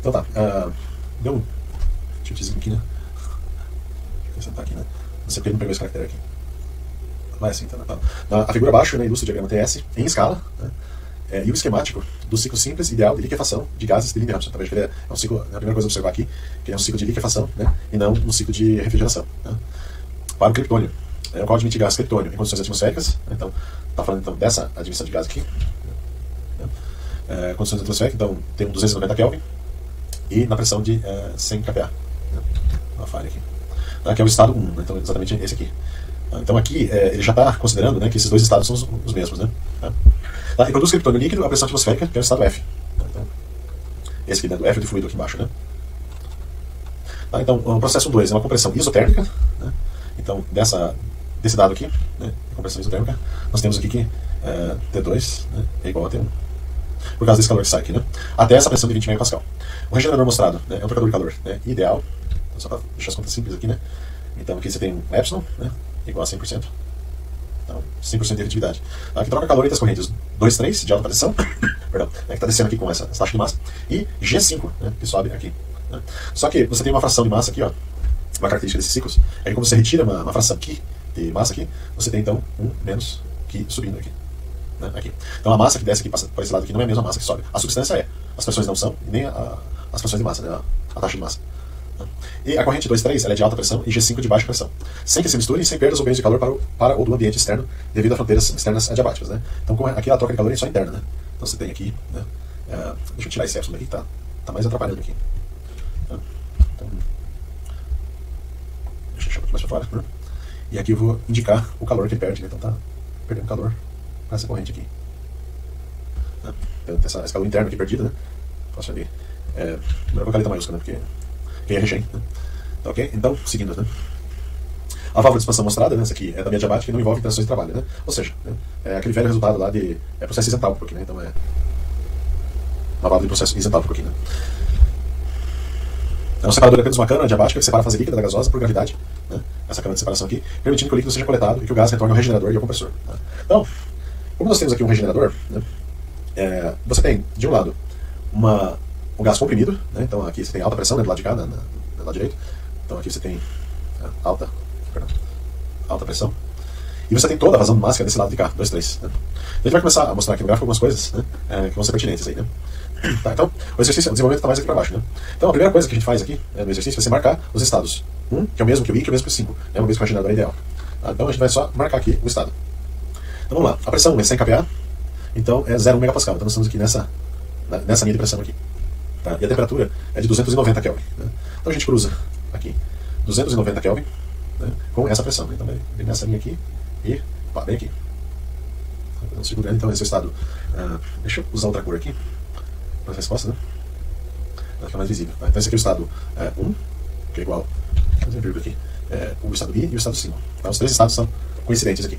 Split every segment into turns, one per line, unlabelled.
Então tá, uh, deu um tiltzinho aqui, né? Deixa eu sentar aqui, né? Não sei porque ele não pegou esse caractere aqui. Vai assim, tá, tá. A figura abaixo né, ilustra o diagrama TS em escala, né? É, e o esquemático do ciclo simples ideal de liquefação de gases de Lindbergh. Tá vendo que é, é um ciclo, a primeira coisa a observar aqui, que é um ciclo de liquefação, né? E não um ciclo de refrigeração. Né? Para o criptônio, é o qual admite gás criptônio em condições atmosféricas. Né? Então, está falando então dessa admissão de gás aqui. Né? É, condições atmosféricas, então tem um 290 Kelvin, e na pressão de uh, 100 kPa. Né? Uma falha aqui. Aqui é o estado 1, né? então exatamente esse aqui. Então aqui é, ele já está considerando né, que esses dois estados são os, os mesmos. Né? Tá? Tá, e produz criptônio líquido a pressão atmosférica, que é o estado F. Tá? Então, esse aqui, né, do F de fluido aqui embaixo. Né? Tá, então o processo 2 é uma compressão isotérmica. Né? Então dessa, desse dado aqui, né, compressão isotérmica, nós temos aqui que é, T2 né, é igual a T1 por causa desse calor que sai aqui, né? Até essa pressão de 20 MPa. O regenerador mostrado né, é um trocador de calor né, ideal, então, só para deixar as contas simples aqui, né? Então aqui você tem um epsilon, né, igual a 100%. Então, 100% de efetividade. Aqui troca calor entre as correntes 2, 3 de alta pressão, perdão, né, que está descendo aqui com essa, essa, taxa de massa, e G5, né, que sobe aqui. Né? Só que você tem uma fração de massa aqui, ó, uma característica desses ciclos, é que quando você retira uma, uma fração aqui, de massa aqui, você tem então um menos que subindo aqui né, aqui. Então a massa que desce aqui passa por esse lado aqui não é a mesma massa que sobe. A substância é. As pressões não são, nem a, a, as pressões de massa, né, a, a taxa de massa. Né. E a corrente 2,3 ela é de alta pressão e G5 de baixa pressão. Sem que se misturem sem perdas ou ganhos de calor para, o, para ou do ambiente externo devido a fronteiras externas adiabáticas. Né? Então aqui a troca de calor é só interna. Né? Então você tem aqui. Né? É, deixa eu tirar esse epsilon aqui tá, tá mais atrapalhando aqui. Tá? Então, mais para fora. E aqui eu vou indicar o calor que perde. Né? Então tá perdendo calor nessa corrente aqui. Né? Essa, essa calor interna aqui perdida, né? Posso ali. É, melhor a letra maiúscula, né? Porque quem é regen. Né? Tá ok? Então, seguindo, né? A válvula de expansão mostrada, né, essa aqui é da minha diabática e não envolve interações de trabalho, né? Ou seja, né, é aquele velho resultado lá de é processo isentálpico aqui, né? Então é uma válvula de processo isentálpico aqui, né? É um separador apenas uma cana diabática que separa a fase líquida da gasosa por gravidade, né? essa cana de separação aqui, permitindo que o líquido seja coletado e que o gás retorne ao regenerador e ao compressor. Né? Então, como nós temos aqui um regenerador, né, é, você tem, de um lado, uma, um gás comprimido, né, então aqui você tem alta pressão né, do lado de cá, na, na, do lado direito, então aqui você tem alta, perdão, alta pressão, e você tem toda a vazão máxima desse lado de cá, 2, 3. Né. A gente vai começar a mostrar aqui no gráfico algumas coisas né, é, que vão ser pertinentes aí. Né. Tá, então, o exercício, o desenvolvimento está mais aqui para baixo. Né? Então, a primeira coisa que a gente faz aqui é, no exercício vai ser marcar os estados. 1, um, que é o mesmo que o I, que é o mesmo que o 5, é uma vez que o regenerador é ideal. Tá? Então, a gente vai só marcar aqui o estado. Então vamos lá. A pressão é 100 kPa, então é 0,1 megapascal. Então nós estamos aqui nessa, nessa linha de pressão aqui. Tá? E a temperatura é de 290 Kelvin. Né? Então a gente cruza aqui 290 Kelvin né? com essa pressão. Então vem nessa linha aqui e pá, bem aqui. Então, segurando, então esse é o estado. Uh, deixa eu usar outra cor aqui para a resposta, né? Para ficar mais visível. Tá? Então esse aqui é o estado 1, uh, que é igual, fazer aqui, é, o estado I e o estado 5. Tá? Os três estados são coincidentes aqui.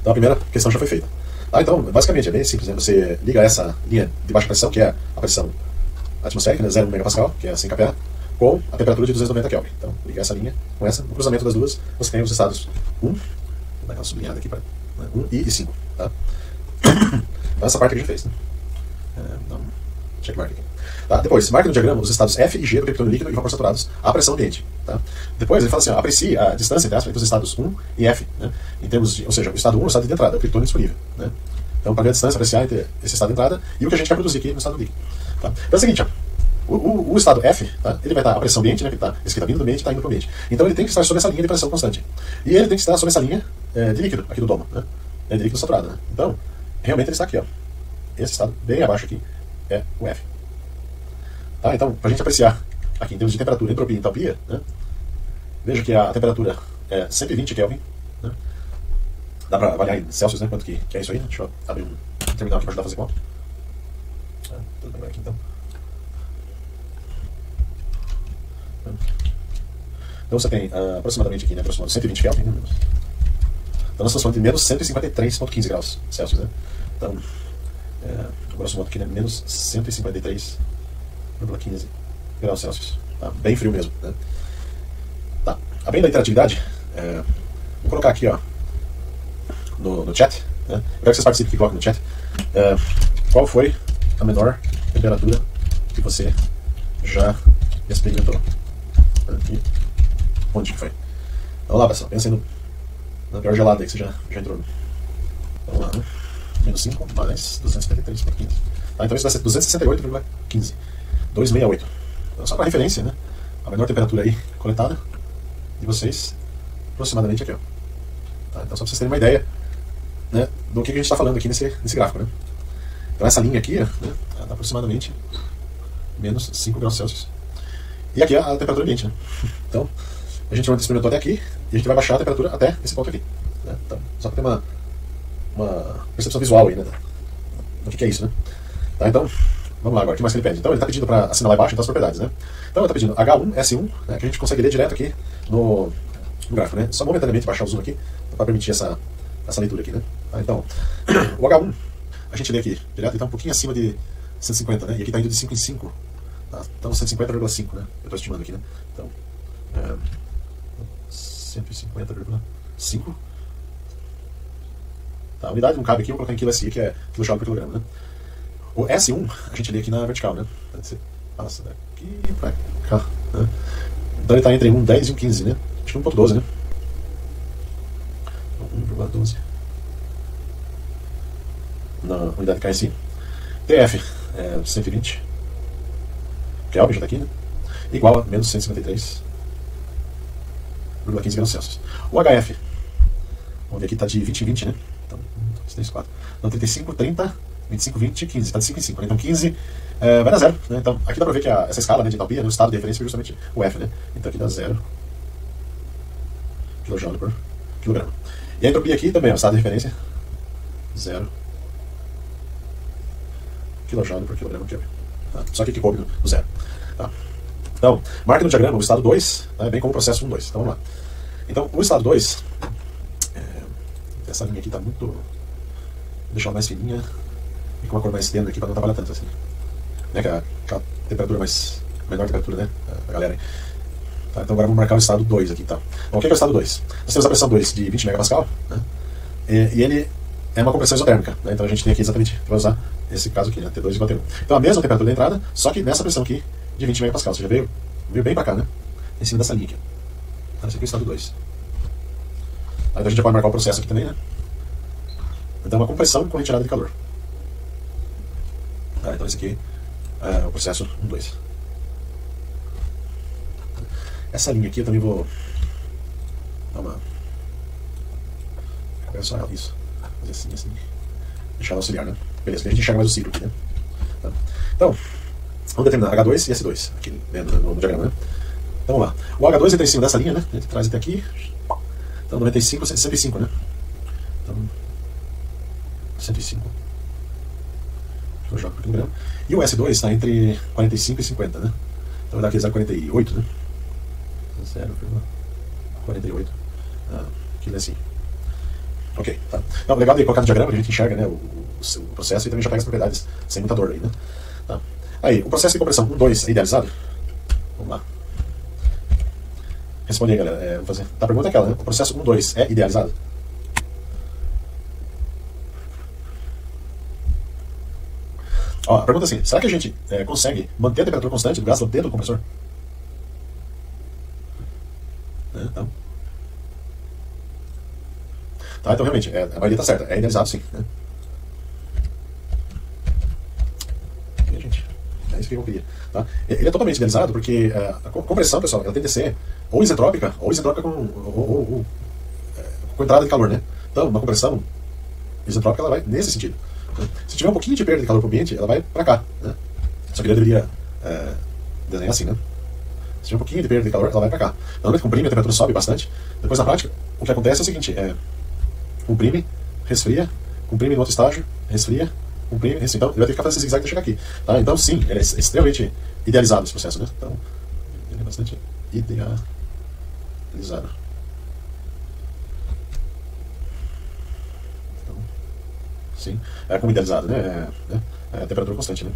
Então a primeira questão já foi feita. Ah, então, basicamente, é bem simples. Né? Você liga essa linha de baixa pressão, que é a pressão atmosférica, né? 0 megapascal, que é 100 kPa, com a temperatura de 290 Kelvin. Então, liga essa linha com essa. No cruzamento das duas, você tem os estados 1, vou dar uma sublinhada aqui para né? 1 e 5. Tá? Então, essa parte que a gente fez. Né? É, então, checkmark aqui. Tá? Depois, marque no diagrama os estados F e G do criptônio líquido e vapor saturados à pressão ambiente. Tá? Depois ele fala assim, ó, aprecie a distância entre, entre os estados 1 e F, né? em termos de, ou seja, o estado 1 é o estado de entrada, o criptônio disponível. Né? Então, para a distância, apreciar entre esse estado de entrada e o que a gente quer produzir aqui no estado líquido. Tá? Então é o seguinte, ó, o, o, o, estado F, tá? ele vai estar a pressão ambiente, né, que tá, esse que está vindo do ambiente está indo para o ambiente. Então ele tem que estar sobre essa linha de pressão constante. E ele tem que estar sobre essa linha é, de líquido, aqui do domo, né? É de líquido saturado. Né? Então, realmente ele está aqui, ó. Esse estado bem abaixo aqui é o F. Tá? Então, para a gente apreciar aqui em termos de temperatura, entropia e entalpia, né? veja que a temperatura é 120 Kelvin. Né? Dá para avaliar em Celsius né? quanto que, que, é isso aí. Deixa eu abrir um terminal aqui para ajudar a fazer conta. É, tudo bem aqui então. Então você tem uh, aproximadamente aqui, né, aproximadamente 120 Kelvin. Né? Então nós estamos falando de menos 153,15 graus Celsius. Né? Então, é, grosso modo aqui, né, menos 153 0,15 graus Celsius. Tá? Bem frio mesmo. Né? Tá. A bem da interatividade, É, vou colocar aqui, ó, no, no chat, né? Eu quero que vocês participem e coloquem no chat. É, qual foi a menor temperatura que você já experimentou? Aqui. Onde que foi? Vamos lá, pessoal. Pensa aí no, na pior gelada aí que você já, já entrou. Vamos lá, né? Menos 5 mais 273,15. Tá, então isso ser 268,15. 268. Então, só para referência, né? A menor temperatura aí coletada de vocês, aproximadamente aqui, ó. Tá, então, só para vocês terem uma ideia né, do que a gente está falando aqui nesse, nesse gráfico. Né? Então, essa linha aqui, né, dá aproximadamente menos 5 graus Celsius. E aqui é a temperatura ambiente. Né? Então, a gente experimentou até aqui e a gente vai baixar a temperatura até esse ponto aqui. Né? Então, só para ter uma, uma percepção visual aí, né? Do que, que é isso, né? Tá, então, vamos lá agora, o que mais que ele pede? Então, ele está pedindo para assinalar embaixo então, as propriedades, né? Então, ele está pedindo H1, S1, né, que a gente consegue ler direto aqui no, no gráfico, né? Só momentaneamente baixar o zoom aqui para permitir essa, essa leitura aqui, né? Tá, então, o H1, a gente lê aqui direto, ele está um pouquinho acima de 150, né? E aqui está indo de 5 em 5. Tá? Então, 150,5, né? Eu estou estimando aqui, né? Então, é, 150,5. Tá, a unidade não cabe aqui, vou colocar em quilo SI, que é quilo por quilograma, né? O S1, a gente lê aqui na vertical, né? Você passa daqui pra cá, né? Então ele está entre 1,10 e 1,15, né? Acho que 1,12, né? 1,12 na unidade KSI. TF é 120 Kelvin, já está aqui, né? Igual a menos 153,15 graus Celsius. O HF, vamos ver aqui, está de 20 em 20, né? Então, 1, 2, 3, 4. Então, 35, 30, 25, 20, 15. Está de 5 em 5. Né? Então, 15 é, vai dar zero. Né? Então, aqui dá para ver que a, essa escala né, de entalpia, né, o estado de referência é justamente o F, né? Então, aqui dá zero kJ por quilograma. E a entropia aqui também, o estado de referência, zero kJ por quilograma. Tá? Só que aqui coube no zero. Tá? Então, marque no diagrama o estado 2, né, bem como o processo 1, 2. Então vamos lá. Então, o estado 2, é, essa linha aqui está muito. Vou deixar ela mais fininha e com uma cor mais tênue aqui para não atrapalhar tanto assim. Né, que a, a temperatura mais. menor temperatura, né? A galera aí. Tá, então agora vamos marcar o estado 2 aqui. Tá? Bom, o que é o estado 2? Nós temos a pressão 2 de 20 MPa, né? e, e ele é uma compressão isotérmica. Né? Então a gente tem aqui exatamente, vai usar esse caso aqui, né? T2,1. Então a mesma temperatura da entrada, só que nessa pressão aqui de 20 MPa. Você já veio, veio bem para cá, né? Em cima dessa linha aqui. Então esse aqui é o estado 2. Aí a gente já pode marcar o processo aqui também, né? Então uma compressão com retirada de calor. Tá, então esse aqui é o processo 1, 2. Essa linha aqui eu também vou dar uma. Quero só isso. Fazer assim, assim. Deixar ela auxiliar, né? Beleza, a gente enxerga mais o ciclo aqui, né? Tá. Então, vamos determinar H2 e S2 aqui né, no, no, diagrama, né? Então vamos lá. O H2 entra em cima dessa linha, né? A gente traz até aqui. Então 95, 105, né? Então, 105. Eu jogo por grama. E o S2 está entre 45 e 50, né? Então vai dar aqui 0,48, né? 0,48 ah, quilo assim. Ok, tá. Não, legal de colocar no diagrama, a gente enxerga né, o, o, processo e também já pega as propriedades sem muita dor aí, né? Tá. Aí, o processo de compressão 1, 2 é idealizado? Vamos lá. Responde aí, galera. É, vou fazer. A pergunta é aquela, né? O processo 1, 2 é idealizado? Ó, a pergunta é assim: será que a gente é, consegue manter a temperatura constante do gás dentro do compressor? Né? Então, tá, então, realmente, é, a maioria está certa. É idealizado, sim. Né? E, gente, Tá? Ele é totalmente idealizado porque é, a compressão, pessoal, ela tem que ser ou isentrópica, ou isentrópica com, ou, ou, ou, é, com entrada de calor. Né? Então, uma compressão isentrópica ela vai nesse sentido. Né? Se tiver um pouquinho de perda de calor para o ambiente, ela vai para cá. Né? Só que ele deveria é, desenhar assim, né? Se tiver um pouquinho de perda de calor, ela vai para cá. Normalmente comprime, a temperatura sobe bastante. Depois, na prática, o que acontece é o seguinte: é, comprime, resfria, comprime no outro estágio, resfria, comprime, resfria. Então, ele vai ter que ficar fazendo esse zigue até chegar aqui. Tá? Então, sim, ele é extremamente idealizado esse processo. Né? Então, ele é bastante idealizado. Então, sim, é como idealizado, né? É, é, é temperatura constante, né?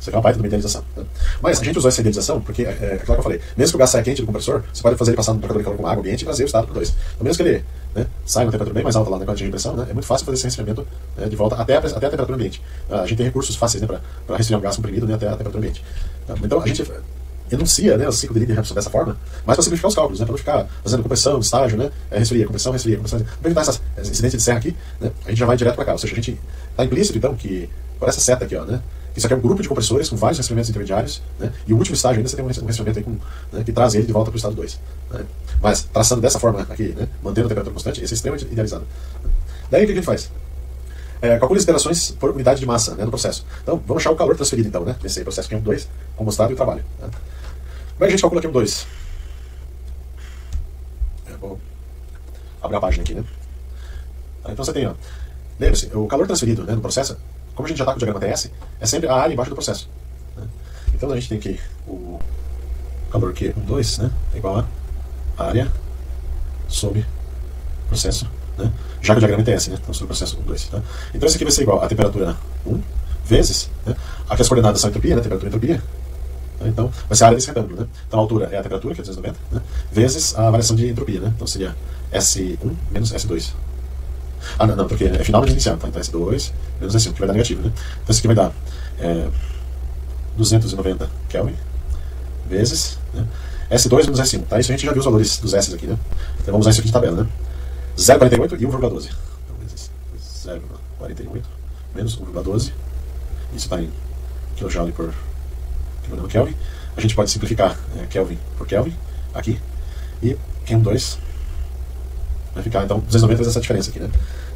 Isso aqui é uma baita de uma idealização. Né? Mas a gente usou essa idealização porque, é, é aquilo que eu falei, mesmo que o gás saia quente do compressor, você pode fazer ele passar no trocador de calor com água ambiente e trazer o estado para 2. Então, mesmo que ele né, saia numa temperatura bem mais alta lá na quantidade de impressão, né, é muito fácil fazer esse resfriamento né, de volta até a, até a temperatura ambiente. A gente tem recursos fáceis né, para resfriar um gás comprimido né, até a temperatura ambiente. Tá? Então, a gente enuncia né, o ciclo de Lilian dessa forma, mas para simplificar os cálculos, né, para não ficar fazendo compressão, estágio, né, é, resfria, compressão, resfria, compressão. Para evitar essa incidência de serra aqui, né, a gente já vai direto para cá. Ou seja, a gente está implícito, então, que por essa seta aqui, ó, né, isso aqui é um grupo de compressores com vários resfriamentos intermediários, né, e o último estágio ainda você tem um resfriamento aí com, né, que traz ele de volta para o estado 2. Né. Mas, traçando dessa forma aqui, né, mantendo a temperatura constante, esse é extremamente idealizado. Daí o que a gente faz? É, calcule as interações por unidade de massa né, no processo. Então, vamos achar o calor transferido, então, né, nesse processo que é um 2, combustado e trabalho. Né. Como é que a gente calcula aqui um 2? É, vou abrir a página aqui, né? Então você tem. Lembre-se, o calor transferido né, no processo, como a gente já está com o diagrama TS, é sempre a área embaixo do processo. Né? Então a gente tem aqui o calor Q, 2, né? É igual a área sobre processo, né? Já que o diagrama é TS, né? Então sobre o processo 1, 2. Tá? Então isso aqui vai ser igual a temperatura 1 vezes, né? Aqui as coordenadas são entropia, né? Temperatura e entropia. Então, vai ser a área desse retângulo. Né? Então, a altura é a temperatura, que é 290, né? vezes a variação de entropia. Né? Então, seria S1 menos S2. Ah, não, não, porque é final menos inicial. Tá? Então, S2 menos S1, que vai dar negativo. Né? Então, isso aqui vai dar é, 290 Kelvin vezes né? S2 menos S1. Tá? Isso a gente já viu os valores dos S aqui. Né? Então, vamos usar isso aqui de tabela. Né? 0,48 e 1,12. Então, vezes 0,48 menos 1,12. Isso está em kJ por no Kelvin. A gente pode simplificar é, Kelvin por Kelvin aqui. E M2 vai ficar então 290 vezes essa diferença aqui, né?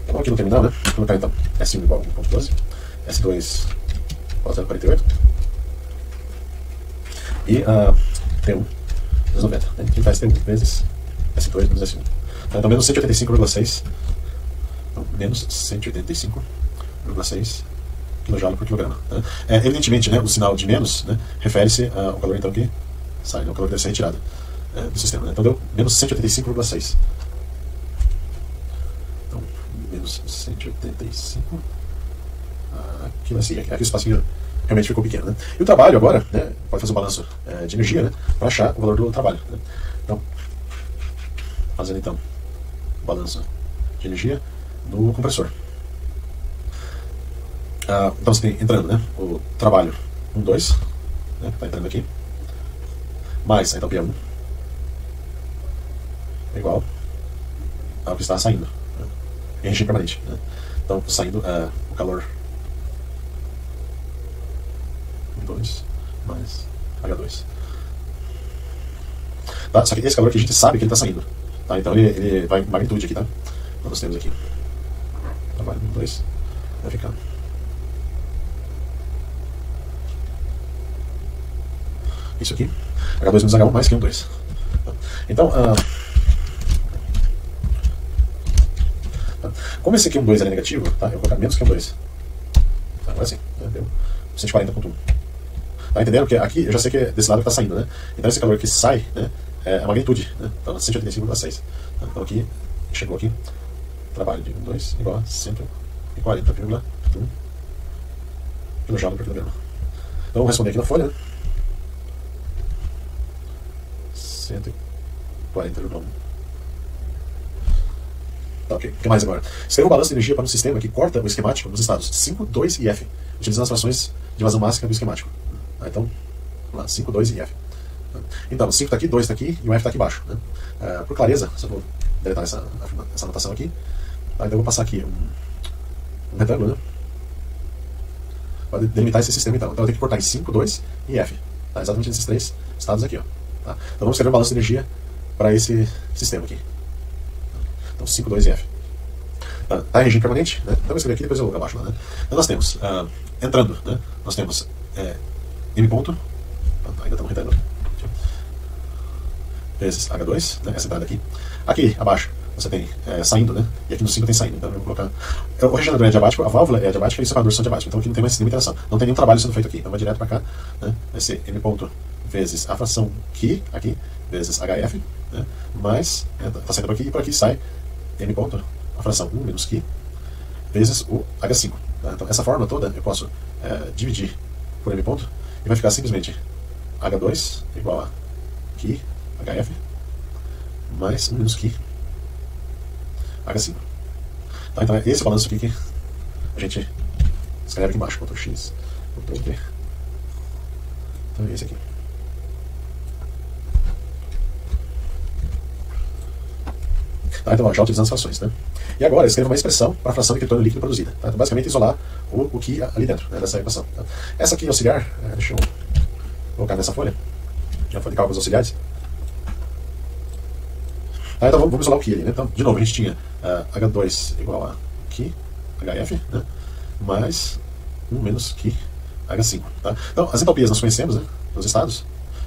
Então aqui no terminal, né? Vou colocar então S1 igual a 1.12, S2 igual a 0,48 e uh, T1 290. Né? Que faz T1 vezes S2 menos S1. Então menos 185,6 então, menos 185,6 kJ por quilograma. Né? É, evidentemente, né, o sinal de menos né, refere-se ao calor então que sai, né, o calor deve ser retirado é, do sistema. Né? Então deu menos 185,6. Então, menos 185. Aqui, assim, aqui o espacinho realmente ficou pequeno. Né? E o trabalho agora, né, pode fazer um balanço é, de energia né, para achar o valor do trabalho. Né? Então, fazendo então o balanço de energia no compressor. Ah, então você tem entrando né, o trabalho 1, 2, né, está entrando aqui, mais a entropia 1 é igual ao que está saindo em permanente. Né. Então, saindo uh, o calor 1, 2 mais H2. Tá? Só que esse calor aqui a gente sabe que ele está saindo. Tá? Então ele, ele vai em magnitude aqui. Tá? Então nós temos aqui trabalho 1, 2 vai ficar isso aqui, H2 menos H1 mais Q12. Então, uh, como esse Q2 é negativo, tá, eu vou colocar menos Q2. Tá, agora sim, deu 140.1. Tá entendendo? que aqui eu já sei que é desse lado que está saindo, né? Então esse calor que sai né, é a magnitude, né? Então 185,6. Tá, então aqui, chegou aqui, trabalho de 2 igual a 140,1 kJ por quilograma. Então vamos responder aqui na folha, né? 140 nome. Tá, ok. O que mais agora? Escreva um balanço de energia para um sistema que corta o esquemático nos estados 5, 2 e F, utilizando as frações de vazão máxima do esquemático. Tá, então, vamos lá, 5, 2 e F. Então, 5 está aqui, 2 está aqui e o F está aqui embaixo. Né? É, por clareza, só vou deletar essa, essa anotação aqui. Tá, então, eu vou passar aqui um, um retângulo, né? Para delimitar esse sistema, então. Então, eu tenho que cortar em 5, 2 e F. Tá? Exatamente nesses três estados aqui. Ó. Tá? Então, vamos escrever um balanço de energia para esse sistema aqui. Então, 5, 2 e F. Está tá em regime permanente, né? Então, vou escrever aqui depois eu abaixo lá, né? Então, nós temos, uh, entrando, né? Nós temos é, M ponto, ainda estamos retângulo, vezes H2, né? Essa entrada aqui. Aqui, abaixo, você tem é, saindo, né? E aqui no 5 tem saindo. Então eu vou colocar. O regenerador é diabático, a válvula é diabática e o separador são diabáticos. Então aqui não tem mais nenhuma interação. Não tem nenhum trabalho sendo feito aqui. Então vai direto para cá. Né? Vai ser M ponto vezes a fração Q, aqui, vezes HF, né? mais, né, saindo por aqui, e por aqui sai M ponto, a fração 1 menos Q, vezes o H5. Tá? Então, essa fórmula toda eu posso é, dividir por M ponto, e vai ficar simplesmente H2 igual a Ki HF mais 1 menos Ki H5. Tá, então é esse balanço aqui que a gente escreve aqui embaixo, Ctrl X, Ctrl V. Então é esse aqui. Tá, então, ó, já utilizando as frações. Né? E agora, escreva uma expressão para a fração de criptônio líquido produzida. Tá? Então, basicamente, isolar o, o que ali dentro né, dessa equação. Tá? Essa aqui auxiliar, é, deixa eu colocar nessa folha, é a folha de cálculos auxiliares. Tá, então, vamos, isolar o que ali. Né? Então, de novo, a gente tinha uh, H2 igual a Ki, HF, né? mais 1 menos Ki, H5. Tá? Então, as entalpias nós conhecemos, né? estados.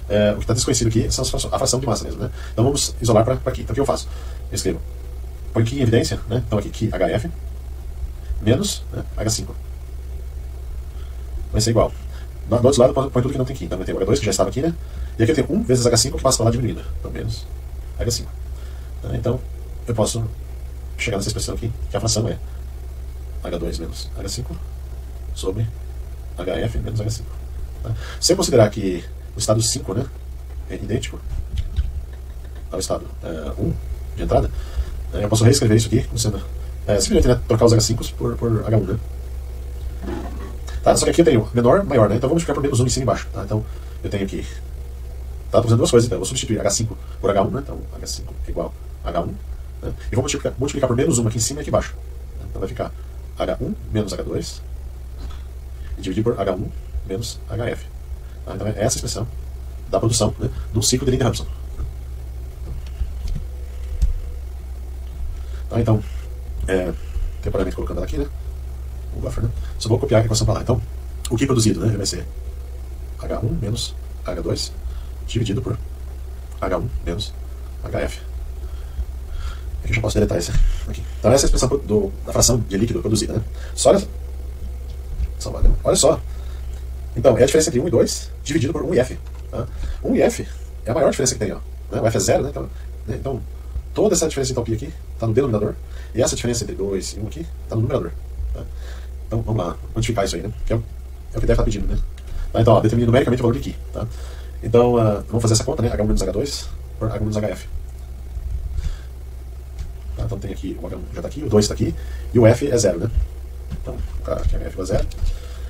É, o que está desconhecido aqui são a fração de massa mesmo. Né? Então, vamos isolar para aqui. Então, o que eu faço? Escrevo, põe aqui em evidência, né? então aqui, Ki HF, menos né? H5. Vai ser igual. Do outro lado, põe tudo que não tem aqui. Então, eu tenho H2, que já estava aqui, né? E aqui eu tenho 1 vezes H5, que passa para lá diminuindo. Então, menos H5. Tá? Então, eu posso chegar nessa expressão aqui, que a fração é H2 menos H5 sobre HF menos H5. Tá? Se eu considerar que o estado 5 né, é idêntico ao estado é, 1 de entrada, é, eu posso reescrever isso aqui, sendo, é, simplesmente né, trocar os H5 por, por H1. Né? Tá? Só que aqui eu tenho menor, maior, né? então vamos ficar por menos 1 em cima e embaixo. Tá? Então eu tenho aqui. Tá, estou fazendo duas coisas, então eu vou substituir H5 por H1, né? então H5 é igual a H1, né? e vou multiplicar, multiplicar por menos 1 aqui em cima e aqui embaixo. Então vai ficar H1 menos H2 e dividir por H1 menos HF. Tá? Então é essa expressão da produção né, do ciclo de Lindy-Hampson. Tá? Então, é, temporariamente colocando ela aqui, né? O buffer, né? Só vou copiar a equação para lá. Então, o que é produzido né, vai ser H1 menos H2 dividido por H1 menos HF. Aqui eu já posso deletar esse aqui. Então essa é a expressão do, da fração de líquido produzida. Né? Só olha, só, olha só. Então, é a diferença entre 1 e 2 dividido por 1 e F. Tá? 1 e F é a maior diferença que tem. Ó. Né? O F é zero, né? Então, né? então toda essa diferença de entalpia aqui está no denominador. E essa diferença entre 2 e 1 aqui está no numerador. Tá? Então vamos lá, quantificar isso aí, né? Que é, o, é o que deve estar pedindo, né? Tá? Então, ó, determina numericamente o valor de aqui. Tá? Então, uh, vamos fazer essa conta, né? H1 menos H2 por H1 menos HF. Tá? Então tem aqui, o H1 já está aqui, o 2 está aqui, e o F é zero, né? Então, tá, aqui HF igual a zero.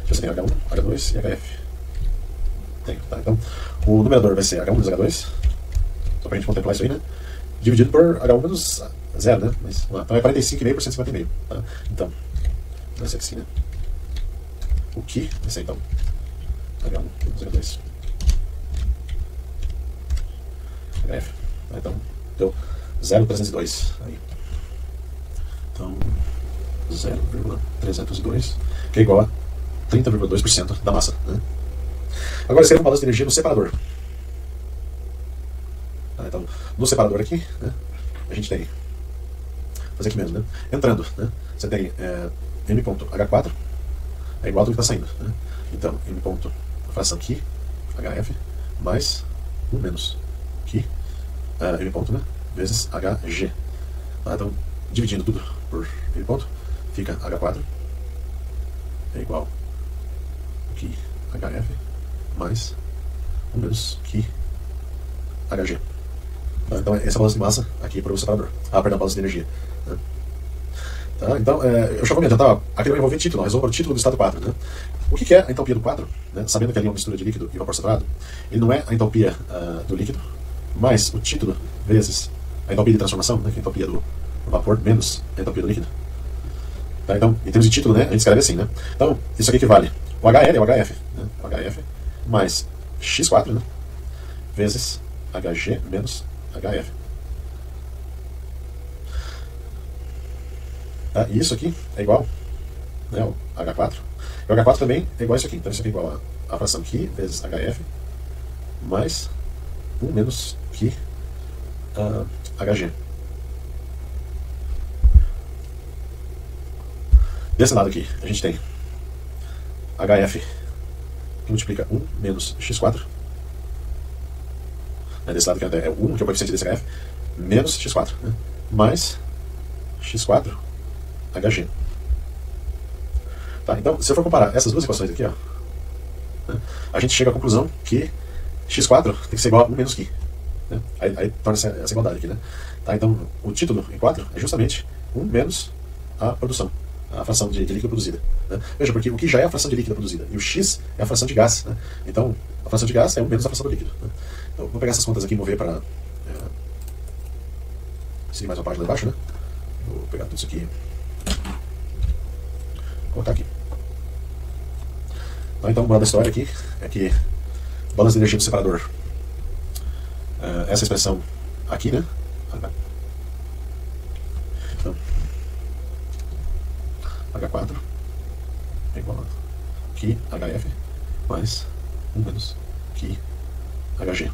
Você tem H1, H2 e HF. Tem, tá? Então, o numerador vai ser H1 menos H2, só para a gente contemplar isso aí, né? Dividido por H1 menos zero, né? Mas, então é 45,5 por 150,5. Tá? Então, vai ser assim, né? O que vai ser então H1 menos H2. HF. Então, deu 0,302 aí. Então, 0,302, que é igual a 30,2% da massa. Né? Agora escreva um balanço de energia no separador. No separador aqui, né, a gente tem. Fazer aqui mesmo, né? Entrando, né? Você tem é, M.H4 é igual ao que está saindo. Né? Então, M. Ponto, fração aqui, HF, mais 1 menos aqui, uh, M. Ponto, né? Vezes HG. Tá? Então, dividindo tudo por M. Ponto, fica H4 é igual que HF mais 1 menos que HG. Então, essa é a balança de massa aqui para o separador. Ah, perdão, balança de energia. Né? Tá? Então, é, eu já comentei, tá? aqui vai envolver título, resolva o título do estado 4. Né? O que é a entalpia do 4? Né? Sabendo que ali é uma mistura de líquido e vapor saturado, ele não é a entalpia uh, do líquido, mas o título vezes a entalpia de transformação, né? que é a entalpia do vapor menos a entalpia do líquido. Tá? Então, em termos de título, né, a gente escreve assim. Né? Então, isso aqui equivale o HL é o HF. Né? O HF mais X4 né? vezes HG menos HF. Tá? E isso aqui é igual né, ao H4. E o H4 também é igual a isso aqui. Então isso aqui é igual a, a fração Q vezes HF mais 1 menos Q uh, HG. Desse lado aqui, a gente tem HF que multiplica 1 menos x4. Né, desse lado aqui é 1, que é o coeficiente desse HF, menos x4, né, mais x4 HG. Tá, então, se eu for comparar essas duas equações aqui, ó, né, a gente chega à conclusão que x4 tem que ser igual a 1 menos Qi. Né? Aí, aí torna essa, essa igualdade aqui. Né? Tá, então, o título em 4 é justamente 1 menos a produção, a fração de, de líquido produzida. Né? Veja, porque o que já é a fração de líquido produzida e o x é a fração de gás. Né? Então, a fração de gás é 1 menos a fração do líquido. Né? Então, vou pegar essas contas aqui e mover para. É, mais uma página embaixo, né? Vou pegar tudo isso aqui. Colocar aqui. Então, então, moral da história aqui é que balança de energia do separador. Uh, essa expressão aqui, né? Então, H4 é igual a Qi HF mais 1 menos Qi HG.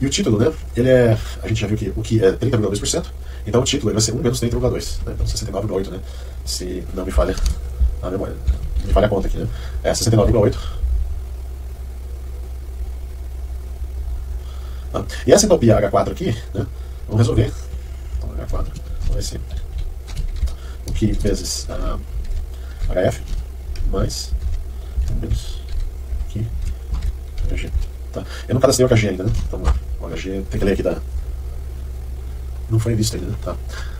E o título, né? Ele é. A gente já viu que o Qi é 30,2%, então o título ele vai ser 1 menos 30,2, né? Então 69,8, né? Se não me falha a memória. Me falha a conta aqui, né? É 69,8 Tá? E essa entropia H4 aqui, né, vamos resolver. Então, H4 vai ser o que vezes ah, HF mais menos aqui HG. Tá? Eu não cadastrei o HG ainda, né? Então o HG tem que ler aqui da. Não foi visto ainda, né? Tá.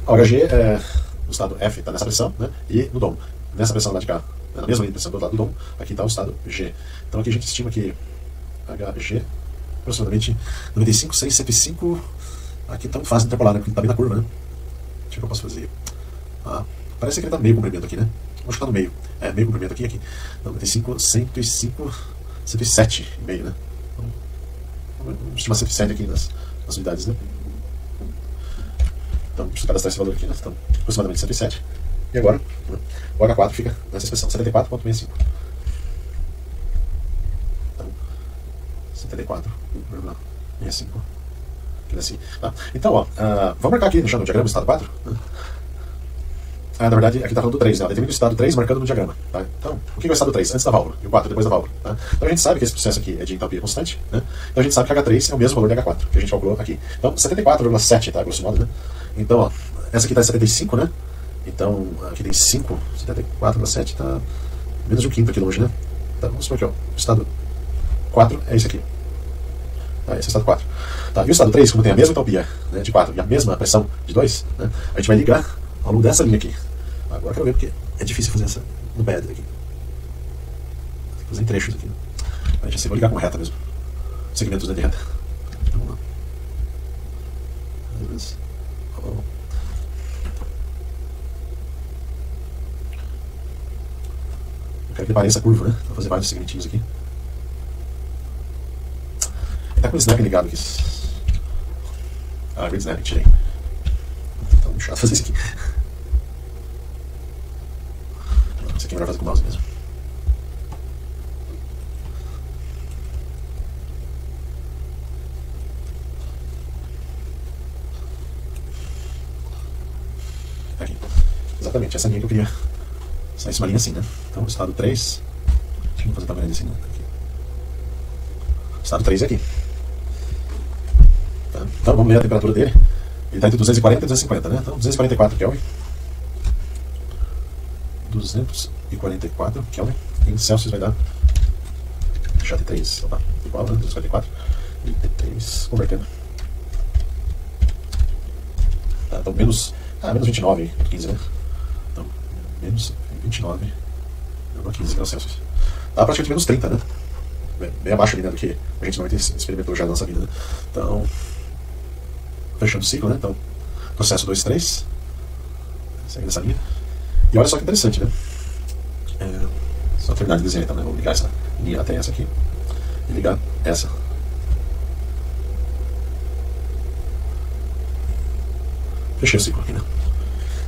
O HG é o estado F está nessa pressão, né? E no dom. Nessa pressão lá de cá, né, na mesma pressão do lado do dom, aqui está o estado G. Então aqui a gente estima que HG aproximadamente 95, 6, 105. Aqui tá fácil de interpolar, né? Porque tá bem na curva, né? Deixa eu o que eu posso fazer. Ah, parece que ele tá meio comprimento aqui, né? Acho que tá no meio. É, meio comprimento aqui aqui. 95, 105, 107 e meio, né? Então, estimar 107 aqui nas, nas unidades, né? Então, eu cadastrar esse valor aqui, né? Então, aproximadamente 107. E agora, o H4 fica nessa expressão, 74,65. 74,65. Assim. Tá? Então, ó, uh, vamos marcar aqui no diagrama do estado 4. Né? Ah, na verdade, aqui está falando do 3, né? Determina o estado 3 marcando no diagrama. Tá? Então, o que é o estado 3? Antes da válvula, e o 4 depois da válvula. Tá? Então a gente sabe que esse processo aqui é de entalpia constante, né? Então a gente sabe que H3 é o mesmo valor de H4, que a gente calculou aqui. Então, 74,7, tá? Grosso modo, né? Então, ó, essa aqui está em 75, né? Então, aqui tem 5, 74,7 está menos de um quinto aqui longe, né? Então, vamos supor que ó, o estado 4 é esse aqui. Tá, esse é o estado 4. Tá, e o estado 3, como tem a mesma entalpia né, de 4 e a mesma pressão de 2, né, a gente vai ligar ao longo dessa linha aqui. Agora quero ver porque é difícil fazer essa no bed aqui. Tem que fazer em trechos aqui. A gente assim, vou ligar com reta mesmo. Segmentos de reta. Vamos lá. Eu quero que pareça curva, né? Vou fazer vários segmentinhos aqui. Tá com o snap ligado aqui. Ah, grid snap, tirei. Então, deixa eu fazer isso aqui. Aqui é melhor fazer com o mouse mesmo. Aqui. Exatamente, essa linha que eu queria. Sair uma linha assim, né? Então, estado 3. Deixa eu fazer tamanho assim, né? Aqui. Estado 3 é aqui. Então vamos ler a temperatura dele. Ele está entre 240 e 250, né? Então 244 Kelvin. 244 Kelvin. Em Celsius vai dar. Já T3, opa, igual, né? 244. E T3 convertendo. Tá, então menos. Ah, menos 29, 15, né? Então, menos 29, 15 graus Celsius. Tá praticamente menos 30, né? Bem, bem abaixo ali, né, do que a gente normalmente experimentou já na nossa vida, né? Então, fechando o ciclo, né? Então, processo 2, 3. Segue nessa linha. E olha só que interessante, né? Só terminar de desenhar então, né? Vou ligar essa linha até essa aqui. E ligar essa. Fechei o ciclo aqui, né?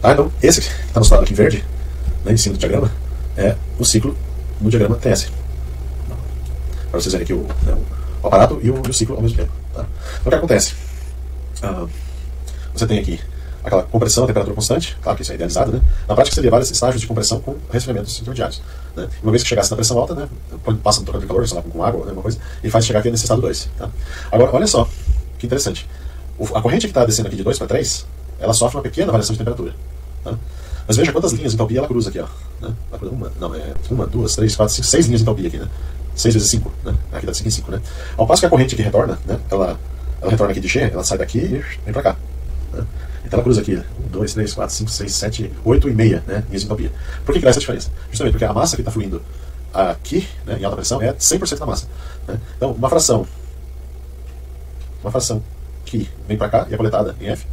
Tá, então, esse que está no estado aqui verde, né, em cima do diagrama, é o ciclo no diagrama TS. Para vocês verem aqui o, né, o aparato e o, e o, ciclo ao mesmo tempo. Tá? Então, o que acontece? Ah, você tem aqui aquela compressão a temperatura constante, claro que isso é idealizado, né? Na prática seria vários estágios de compressão com resfriamentos intermediários. Né? Uma vez que chegasse na pressão alta, né, passa no trocador de calor, sei lá, com água, né, uma coisa, e faz chegar aqui nesse estado 2. Tá? Agora, olha só, que interessante. O, a corrente que está descendo aqui de 2 para 3, ela sofre uma pequena variação de temperatura. Tá? Mas veja quantas linhas de entalpia ela cruza aqui, ó. Né? Uma, não, é uma, duas, três, quatro, cinco, seis linhas de entalpia aqui, né? 6 vezes 5, né? Aqui dá 5 em 5, né? Ao passo que a corrente aqui retorna, né? Ela, ela retorna aqui de G, ela sai daqui e vem para cá. Né? Ela cruza aqui 1, 2, 3, 4, 5, 6, 7, 8 e meia, né? Linhas de entropia. Por que, que dá essa diferença? Justamente porque a massa que está fluindo aqui, né, em alta pressão, é 100% da massa. Né? Então, uma fração, uma fração que vem para cá e é coletada em F,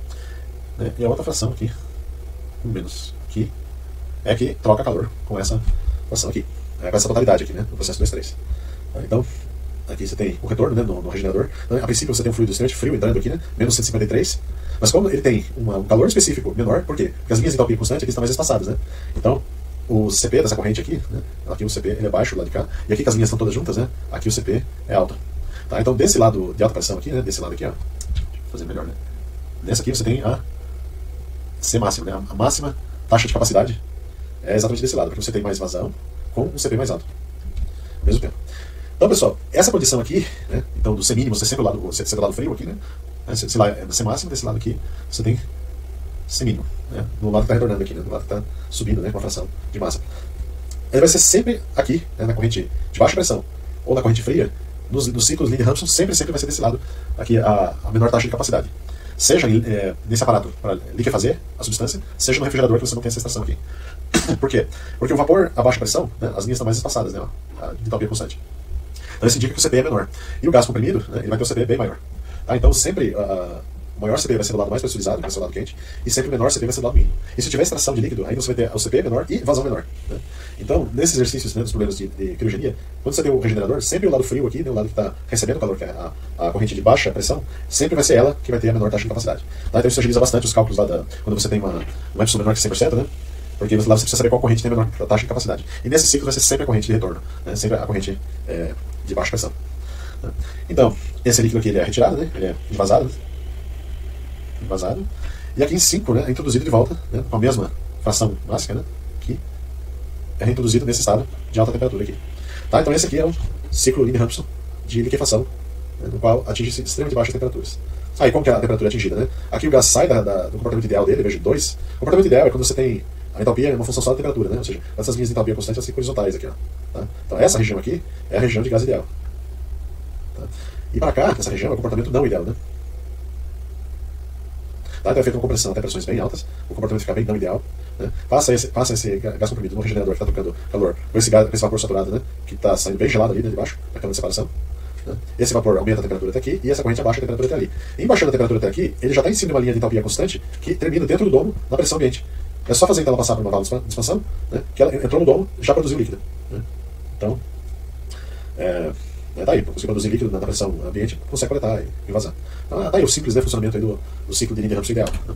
né? e a outra fração aqui, menos aqui, é que troca calor com essa fração aqui, é, com essa totalidade aqui, né, no processo 2-3. Então, aqui você tem o retorno né, no, no regenerador. Então, a princípio você tem um fluido extremamente frio entrando aqui, né, menos 153, mas como ele tem uma, um calor específico menor, por quê? Porque as linhas de entalpia constante aqui estão mais espaçadas, né? Então, o CP dessa corrente aqui, né? aqui o CP ele é baixo do lado de cá, e aqui que as linhas estão todas juntas, né? aqui o CP é alto. Tá? Então, desse lado de alta pressão aqui, né? desse lado aqui, ó, fazer melhor, né? Nessa aqui você tem a C máxima, né? a máxima taxa de capacidade é exatamente desse lado, porque você tem mais vazão com um CP mais alto. Mesmo tempo. Então, pessoal, essa condição aqui, né, então do C mínimo, você sempre o lado, sempre o lado frio aqui, né? Se lá é C máximo, desse lado aqui, você tem C mínimo, né? No lado que está retornando aqui, né? No lado que está subindo, né? Com a fração de massa. Ele vai ser sempre aqui, né, na corrente de baixa pressão, ou na corrente fria, nos, nos ciclos Linde-Hampson, sempre, sempre vai ser desse lado, aqui a, a menor taxa de capacidade. Seja é, nesse aparato para liquefazer a substância, seja no refrigerador que você não tem essa estação aqui. Por quê? Porque o vapor a baixa pressão, né, as linhas estão mais espaçadas, né, a entalpia constante. Então isso indica que o CP é menor. E o gás comprimido, né, ele vai ter um CP bem maior. Tá? Então sempre uh, o maior CP vai ser do lado mais pressurizado, que vai ser o lado quente, e sempre o menor CP vai ser do lado mínimo. E se tiver extração de líquido, aí você vai ter o CP menor e vazão menor. Né? Então, nesses exercícios, né, dos problemas de, de criogenia, quando você tem o regenerador, sempre o lado frio aqui, né, o lado que está recebendo calor, que é a, a, corrente de baixa pressão, sempre vai ser ela que vai ter a menor taxa de capacidade. Tá? Então isso agiliza bastante os cálculos lá da, quando você tem uma, uma Y menor que 100%, né? Porque lá você precisa saber qual corrente tem a menor taxa de capacidade. E nesse ciclo vai ser sempre a corrente de retorno, né? sempre a corrente é, de baixa pressão. Então, esse líquido aqui ele é retirado, né? ele é invasado. Invasado. E aqui em 5 né, é introduzido de volta, né, com a mesma fração máxima, né, que é reintroduzido nesse estado de alta temperatura aqui. Tá? Então esse aqui é o ciclo Linde-Hampson de liquefação, né, no qual atinge extremamente baixas temperaturas. Aí ah, como que é a temperatura é atingida? Né? Aqui o gás sai da, da, do comportamento ideal dele, veja 2. O comportamento ideal é quando você tem a entalpia é uma função só da temperatura, né? ou seja, essas linhas de entalpia constante elas ficam horizontais aqui. Ó, tá? Então essa região aqui é a região de gás ideal. E para cá, essa região é o comportamento não ideal. Né? Tá? Então é feita uma compressão até pressões bem altas, o comportamento fica bem não ideal. Né? Passa, esse, passa esse gás comprimido no regenerador que está trocando calor com esse, gás, com esse vapor saturado, né? que está saindo bem gelado ali né, de baixo, da câmara de separação. Né? Esse vapor aumenta a temperatura até aqui e essa corrente abaixa a temperatura até ali. Em baixando a temperatura até aqui, ele já está em cima de uma linha de entalpia constante que termina dentro do domo na pressão ambiente. É só fazer então ela passar por uma válvula de expansão, né? que ela entrou no domo já produziu líquido. Né? Então, é, é, tá aí, conseguir produzir líquido na pressão ambiente, consegue coletar e vazar. Então, tá aí o simples né, funcionamento do, do ciclo de de ideal. Né?